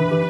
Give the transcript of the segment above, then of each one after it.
Música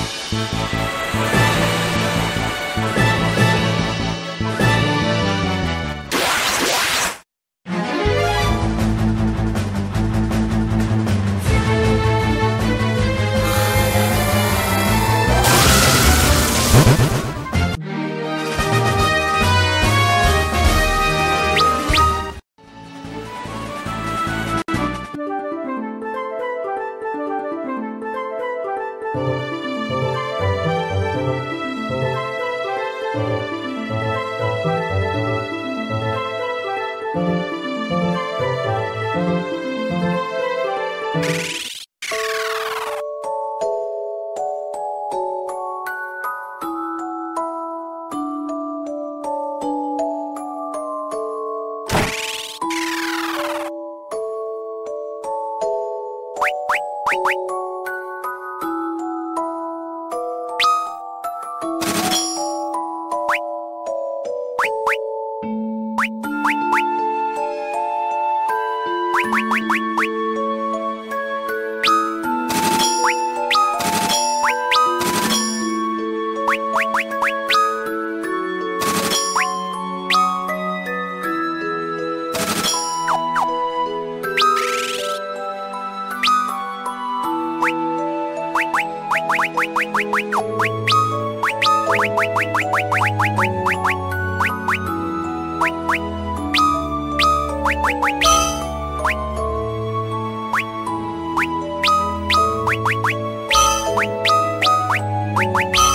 Música Música